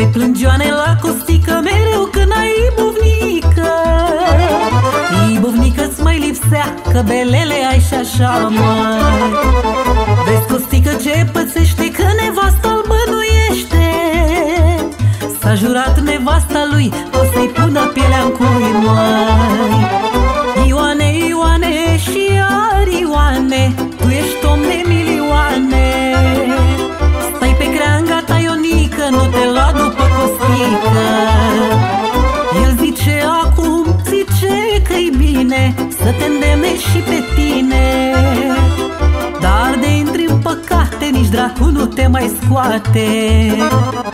Te plângioane la costică mereu când ai buvnică. Ibovnică-ți mai lipsea că belele ai și așa mai Vezi costică ce pățește că nevasta îl bănuiește S-a jurat nevasta lui o să-i pună pielea în cui mai Ioane, Ioane și iar Ioane Tu ești om de milioane. Stai pe creanga ta Ionică, nu te lua după costică El zice acum, zice că-i bine Să te îndemne și pe tine. Dar de intri în păcate Nici dracu nu te mai scoate